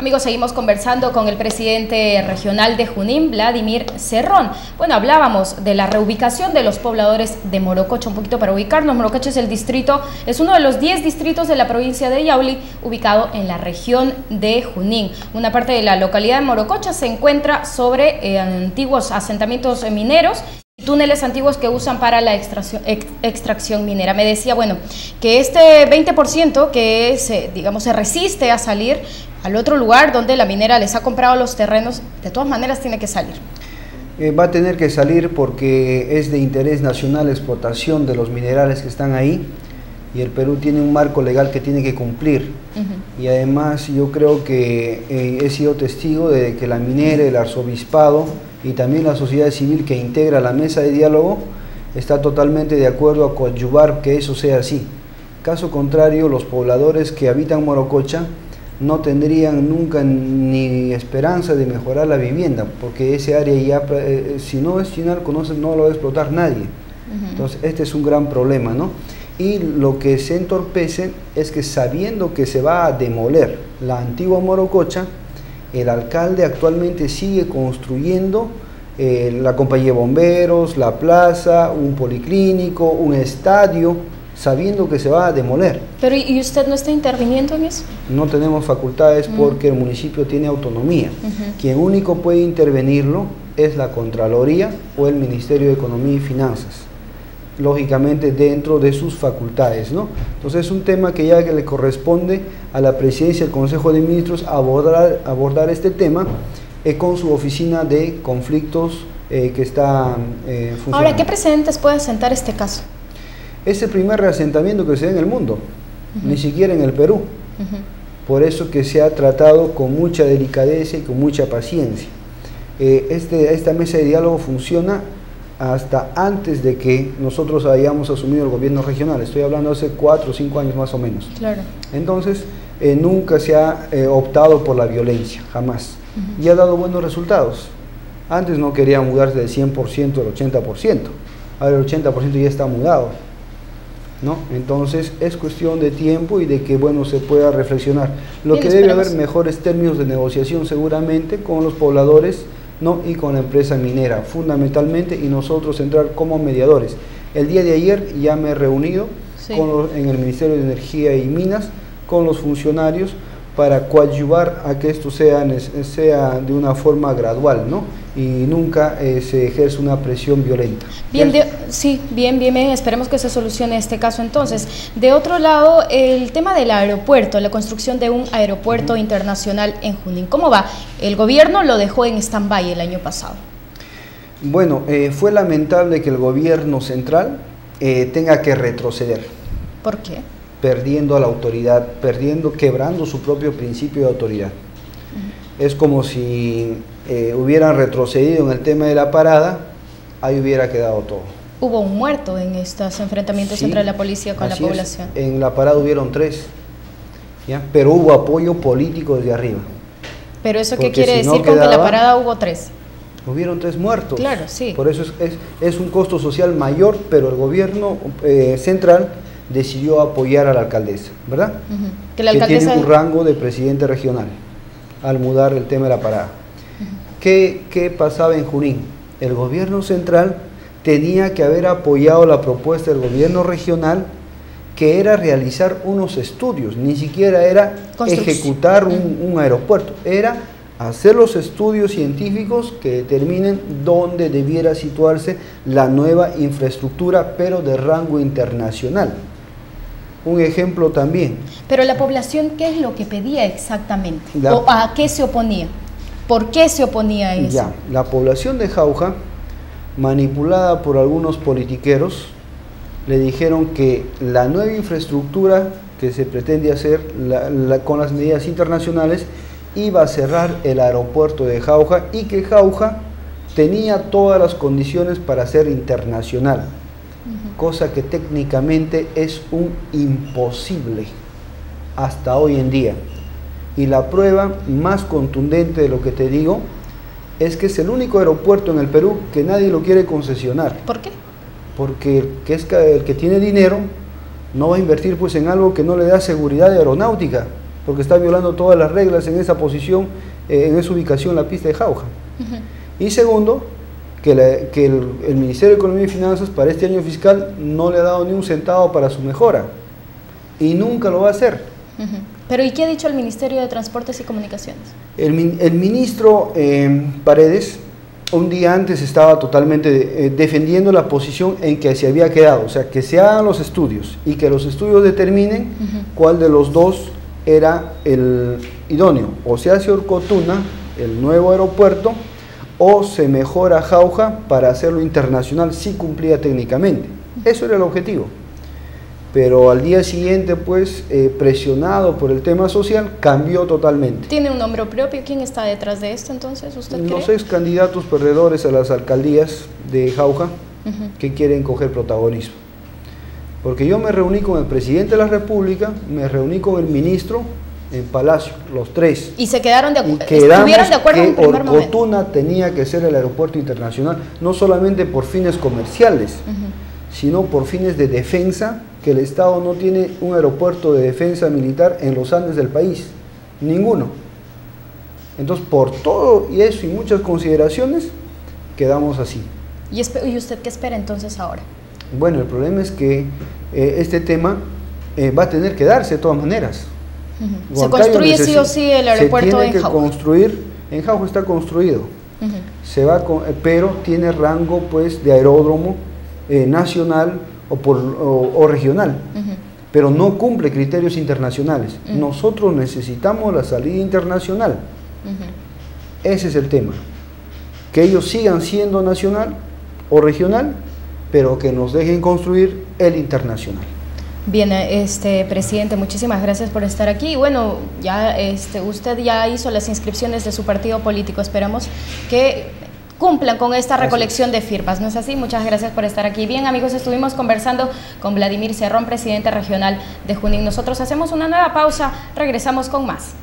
Amigos, seguimos conversando con el presidente regional de Junín, Vladimir Cerrón. Bueno, hablábamos de la reubicación de los pobladores de Morococha, un poquito para ubicarnos. Morococha es el distrito, es uno de los 10 distritos de la provincia de Yauli, ubicado en la región de Junín. Una parte de la localidad de Morococha se encuentra sobre eh, antiguos asentamientos mineros túneles antiguos que usan para la extracción, minera. Me decía, bueno, que este 20% que se, digamos, se resiste a salir al otro lugar donde la minera les ha comprado los terrenos, de todas maneras tiene que salir. Eh, va a tener que salir porque es de interés nacional la explotación de los minerales que están ahí y el Perú tiene un marco legal que tiene que cumplir. Y además yo creo que eh, he sido testigo de que la minera, el arzobispado y también la sociedad civil que integra la mesa de diálogo está totalmente de acuerdo a coadyuvar que eso sea así. Caso contrario, los pobladores que habitan Morococha no tendrían nunca ni esperanza de mejorar la vivienda, porque ese área ya, eh, si no es no, no lo va a explotar nadie. Entonces, este es un gran problema, ¿no? Y lo que se entorpece es que sabiendo que se va a demoler la antigua Morococha, el alcalde actualmente sigue construyendo eh, la compañía de bomberos, la plaza, un policlínico, un estadio, sabiendo que se va a demoler. Pero ¿y usted no está interviniendo en eso? No tenemos facultades mm. porque el municipio tiene autonomía. Quien único puede intervenirlo es la Contraloría o el Ministerio de Economía y Finanzas lógicamente dentro de sus facultades. ¿no? Entonces es un tema que ya que le corresponde a la presidencia del Consejo de Ministros abordar, abordar este tema eh, con su oficina de conflictos eh, que está eh, funcionando. Ahora, ¿qué precedentes puede sentar este caso? Es el primer reasentamiento que se da en el mundo, ni siquiera en el Perú. Por eso que se ha tratado con mucha delicadeza y con mucha paciencia. Eh, este, esta mesa de diálogo funciona hasta antes de que nosotros hayamos asumido el gobierno regional. Estoy hablando hace cuatro o cinco años más o menos. Claro. Entonces, eh, nunca se ha eh, optado por la violencia, jamás. Y ha dado buenos resultados. Antes no quería mudarse del 100% al 80%. Ahora el 80% ya está mudado. ¿no? Entonces es cuestión de tiempo y de que bueno se pueda reflexionar. Lo que debe haber mejores términos de negociación seguramente con los pobladores ¿no? y con la empresa minera fundamentalmente y nosotros entrar como mediadores. El día de ayer ya me he reunido en el Ministerio de Energía y Minas con los funcionarios para coadyuvar a que esto sea, sea de una forma gradual, ¿no? Y nunca eh, se ejerce una presión violenta. Bien, sí, bien, bien, bien, esperemos que se solucione este caso entonces. De otro lado, el tema del aeropuerto, la construcción de un aeropuerto internacional en Junín, ¿cómo va? El gobierno lo dejó en stand-by el año pasado. Bueno, eh, fue lamentable que el gobierno central eh, tenga que retroceder. ¿Por qué? Perdiendo a la autoridad, perdiendo, quebrando su propio principio de autoridad. Es como si eh, hubieran retrocedido en el tema de la parada, ahí hubiera quedado todo. Hubo un muerto en estos enfrentamientos entre la policía con la población. En la parada hubieron tres, ¿ya? pero hubo apoyo político desde arriba. ¿Pero eso qué quiere decir con que la parada hubo tres? Hubieron tres muertos. Claro, sí. Por eso es, es, un costo social mayor, pero el gobierno eh, central decidió apoyar a la alcaldesa, ¿verdad? Que la alcaldesa... tiene un rango de presidente regional al mudar el tema de la parada. ¿Qué, ¿Qué pasaba en Junín? El gobierno central tenía que haber apoyado la propuesta del gobierno regional que era realizar unos estudios, ni siquiera era ejecutar un, un, aeropuerto, era hacer los estudios científicos que determinen dónde debiera situarse la nueva infraestructura, pero de rango internacional un ejemplo también. Pero la población, ¿qué es lo que pedía exactamente? ¿O a qué se oponía? ¿Por qué se oponía a eso? Ya, la población de Jauja, manipulada por algunos politiqueros, le dijeron que la nueva infraestructura que se pretende hacer con las medidas internacionales iba a cerrar el aeropuerto de Jauja y que Jauja tenía todas las condiciones para ser internacional cosa que técnicamente es un imposible hasta hoy en día. Y la prueba más contundente de lo que te digo es que es el único aeropuerto en el Perú que nadie lo quiere concesionar. ¿Por qué? Porque el que, es, el que tiene dinero no va a invertir pues en algo que no le da seguridad aeronáutica, porque está violando todas las reglas en esa posición, eh, en esa ubicación, la pista de Jauja. Y segundo, que, el, Ministerio de Economía y Finanzas para este año fiscal no le ha dado ni un centavo para su mejora y nunca lo va a hacer. Pero ¿y qué ha dicho el Ministerio de Transportes y Comunicaciones? El, ministro eh, Paredes un día antes estaba totalmente eh, defendiendo la posición en que se había quedado, o sea, que se hagan los estudios y que los estudios determinen cuál de los dos era el idóneo, o se hace Orcotuna, el nuevo aeropuerto, o se mejora Jauja para hacerlo internacional si cumplía técnicamente. Eso era el objetivo pero al día siguiente, pues, eh, presionado por el tema social, cambió totalmente. ¿Tiene un nombre propio? ¿Quién está detrás de esto entonces? ¿Usted Los ex candidatos perdedores a las alcaldías de Jauja que quieren coger protagonismo. Porque yo me reuní con el presidente de la República, me reuní con el ministro en Palacio, los tres. Y se quedaron de, estuvieron de acuerdo que en primer Orcotuna tenía que ser el aeropuerto internacional, no solamente por fines comerciales, sino por fines de defensa que el Estado no tiene un aeropuerto de defensa militar en los Andes del país, ninguno. Entonces, por todo y eso y muchas consideraciones, quedamos así. ¿Y, usted qué espera entonces ahora? Bueno, el problema es que eh, este tema eh, va a tener que darse de todas maneras. Se construye sí o sí el aeropuerto se tiene que construir, en Jauja está construido, se va pero tiene rango pues de aeródromo eh, nacional o, por, o, regional, pero no cumple criterios internacionales. Nosotros necesitamos la salida internacional. Ese es el tema. Que ellos sigan siendo nacional o regional, pero que nos dejen construir el internacional. Bien, este presidente, muchísimas gracias por estar aquí. Bueno, ya este, usted ya hizo las inscripciones de su partido político. Esperamos que cumplan con esta recolección de firmas. ¿No es así? Muchas gracias por estar aquí. Bien, amigos, estuvimos conversando con Vladimir Cerrón, presidente regional de Junín. Nosotros hacemos una nueva pausa, regresamos con más.